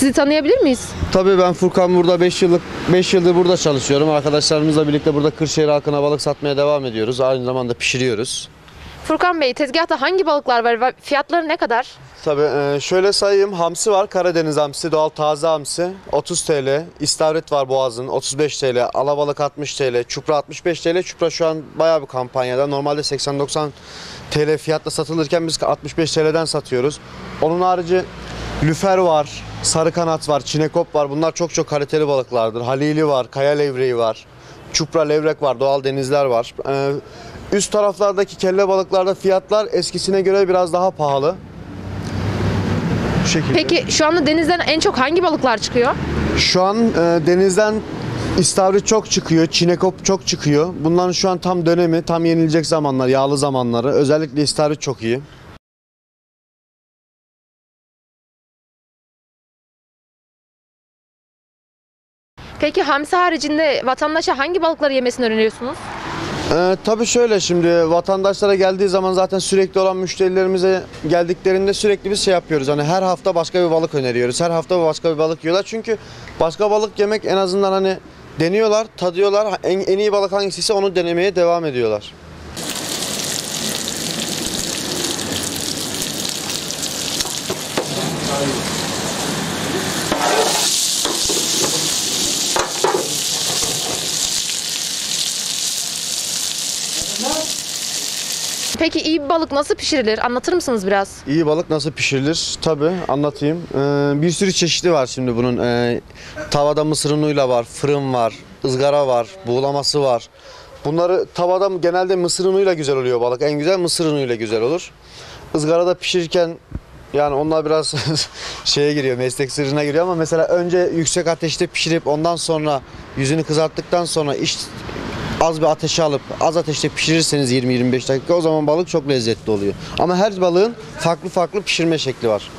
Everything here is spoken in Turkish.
Sizi tanıyabilir miyiz? Tabii ben Furkan burada 5 yıllık 5 yıldır burada çalışıyorum. Arkadaşlarımızla birlikte burada Kırşehir halkına balık satmaya devam ediyoruz. Aynı zamanda pişiriyoruz. Furkan Bey tezgahta hangi balıklar var ve fiyatları ne kadar? Tabii e, şöyle sayayım. Hamsi var. Karadeniz hamsi, doğal taze hamsi 30 TL. İstavrit var Boğaz'ın 35 TL. Alabalık 60 TL. Çupra 65 TL. Çupra şu an bayağı bir kampanyada. Normalde 80-90 TL fiyatla satılırken biz 65 TL'den satıyoruz. Onun harici lüfer var, sarı kanat var, çinekop var. Bunlar çok çok kaliteli balıklardır. Halili var, kaya levreği var. Çupra levrek var, doğal denizler var. E, üst taraflardaki kelle balıklarda fiyatlar eskisine göre biraz daha pahalı. Bu şekilde. Peki şu anda denizden en çok hangi balıklar çıkıyor? Şu an e, denizden istavrit çok çıkıyor, çinekop çok çıkıyor. Bunların şu an tam dönemi, tam yenilecek zamanlar, yağlı zamanları. Özellikle istavrit çok iyi. Peki hamsi haricinde vatandaşa hangi balıkları yemesini öneriyorsunuz? Ee, tabii şöyle şimdi vatandaşlara geldiği zaman zaten sürekli olan müşterilerimize geldiklerinde sürekli biz şey yapıyoruz. Hani her hafta başka bir balık öneriyoruz. Her hafta başka bir balık yiyorlar. Çünkü başka balık yemek en azından hani deniyorlar, tadıyorlar. En, en iyi balık hangisiyse onu denemeye devam ediyorlar. Peki iyi bir balık nasıl pişirilir? Anlatır mısınız biraz? İyi balık nasıl pişirilir? Tabii anlatayım. Ee, bir sürü çeşidi var şimdi bunun. Ee, tavada mısır unuyla var, fırın var, ızgara var, buğulaması var. Bunları tavada genelde mısır unuyla güzel oluyor balık. En güzel mısır unuyla güzel olur. Izgarada pişirirken yani onlar biraz şeye giriyor, meslek sırrına giriyor ama mesela önce yüksek ateşte pişirip ondan sonra yüzünü kızarttıktan sonra iş az bir ateşe alıp az ateşte pişirirseniz 20-25 dakika o zaman balık çok lezzetli oluyor. Ama her balığın farklı farklı pişirme şekli var.